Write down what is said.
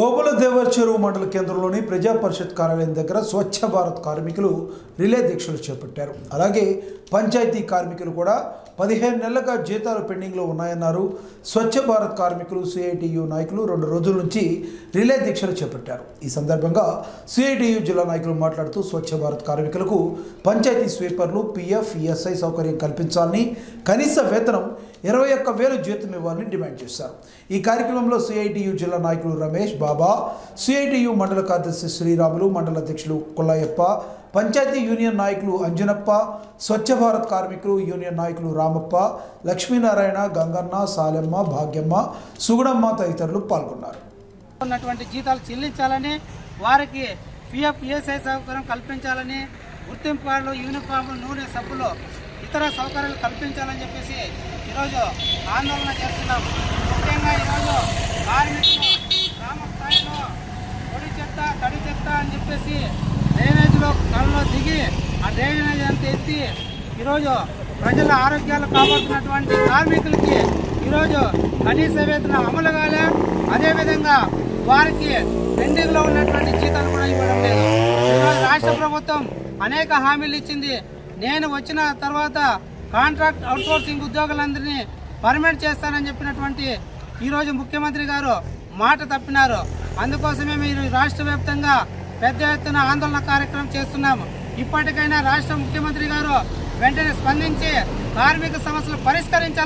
ఓబుల దేవర్ చెరువు మండల కేంద్రంలోని ప్రజా పరిషత్ కార్యాలయం దగ్గర స్వచ్ఛ భారత్ కార్మికులు రిలే దీక్షలు చేపట్టారు. అలాగే పంచాయతీ కార్మికులు కూడా పదిహేను నెలలుగా జీతాలు పెండింగ్లో ఉన్నాయన్నారు. స్వచ్ఛ భారత్ కార్మికులు సిఐటియు నాయకులు రెండు రోజుల నుంచి రిలే దీక్షలు చేపట్టారు. ఈ సందర్భంగా సిఐటియు జిల్లా నాయకులు మాట్లాడుతూ స్వచ్ఛ భారత్ కార్మికులకు పంచాయతీ స్వీపర్లు పిఎఫ్ ఈఎస్ఐ సౌకర్యం కల్పించాలని కనీస వేతనం ఇరవై ఒక్క వేలు జీతం ఇవ్వాలని డిమాండ్ చేశారు. ఈ కార్యక్రమంలో సిఐటియు జిల్లా నాయకులు రమేష్ బాబా సిఐటియు మండల కార్యదర్శి శ్రీరాములు మండల అధ్యక్షులు కొల్లయ్యప్ప పంచాయతీ యూనియన్ నాయకులు అంజనప్ప స్వచ్ఛ భారత్ కార్మికులు యూనియన్ నాయకులు రామప్ప లక్ష్మీనారాయణ గంగన్న సాలెమ్మ భాగ్యమ్మ సుగుణమ్మ తదితరులు పాల్గొన్నారు. ఉన్నటువంటి జీతాలు చెల్లించాలని వారికి పిఎఫ్ ఈఎస్ఐ సౌకర్యం కల్పించాలని గుర్తింపు కార్డులు యూనిఫామ్ నూనె సబ్బులు ఇతర సౌకర్యాలు కల్పించాలని చెప్పేసి ఈరోజు ఆందోళన చేస్తున్నాం. ముఖ్యంగా ఈరోజు కార్మికులు గ్రామ స్థాయిలో పొడి చెత్త తడి చెత్త అని చెప్పేసి డ్రైనేజ్లో కళ్ళలో దిగి ఆ డ్రైనేజ్ అంతా ఎత్తి ఈరోజు ప్రజల ఆరోగ్యాలు కాపాడుతున్నటువంటి కార్మికులకి ఈరోజు కనీస వేతనం అమలు కాలే. అదేవిధంగా వారికి పెండింగ్లో ఉన్నటువంటి జీతాలు కూడా ఇవ్వడం లేదు. ఈరోజు రాష్ట్ర ప్రభుత్వం అనేక హామీలు ఇచ్చింది. నేను వచ్చిన తర్వాత కాంట్రాక్ట్ అవుట్సోర్సింగ్ ఉద్యోగులందరినీ పర్మనెంట్ చేస్తానని చెప్పినటువంటి ఈరోజు ముఖ్యమంత్రి గారు మాట తప్పినారు. అందుకోసమే మీరు రాష్ట్ర వ్యాప్తంగా పెద్ద ఎత్తున ఆందోళన కార్యక్రమం చేస్తున్నాము. ఇప్పటికైనా రాష్ట్ర ముఖ్యమంత్రి గారు వెంటనే స్పందించి కార్మిక సమస్యలు పరిష్కరించాలి